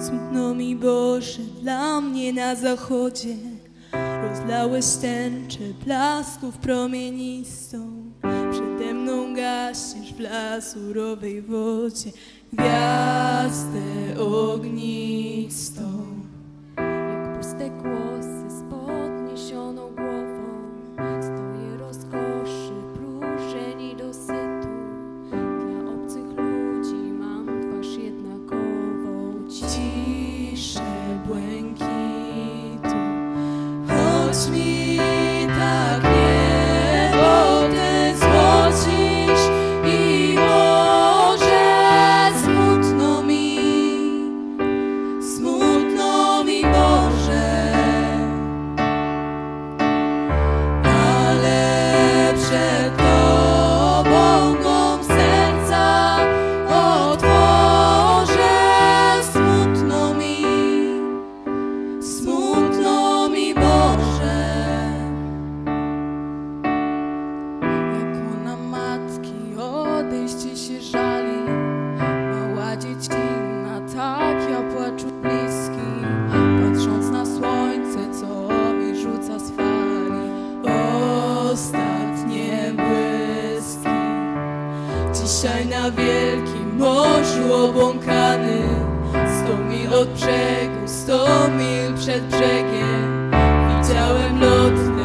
Smutno mi Boże, dla mnie na zachodzie. Rozlałeś tęczę blasków promienistą. Przede mną gasisz w lazurowej wodzie Gwiazdę ognistą. Jak puste głosy Choć mi Dzisiaj na wielkim morzu obłąkany Sto mil od brzegu, sto mil przed brzegiem. Widziałem lot